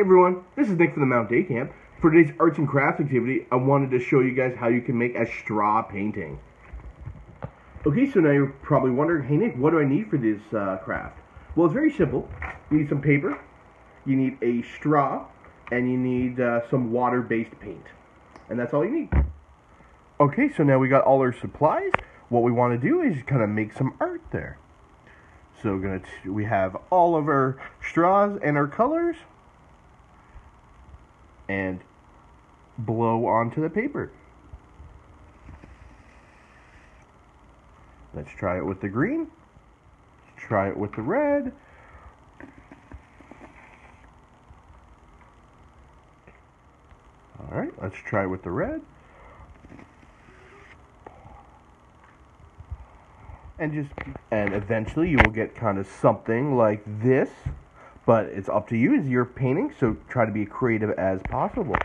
everyone, this is Nick from the Mount Day Camp. For today's arts and crafts activity, I wanted to show you guys how you can make a straw painting. Okay, so now you're probably wondering, hey Nick, what do I need for this uh, craft? Well, it's very simple. You need some paper, you need a straw, and you need uh, some water-based paint. And that's all you need. Okay, so now we got all our supplies. What we want to do is kind of make some art there. So we're gonna we have all of our straws and our colors, and blow onto the paper. Let's try it with the green. Let's try it with the red. All right, let's try it with the red. And just and eventually you will get kind of something like this, but it's up to you as you're painting, so try to be creative as possible.